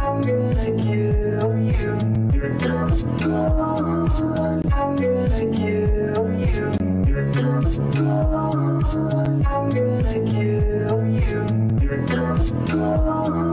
I'm gonna kill you. Oh,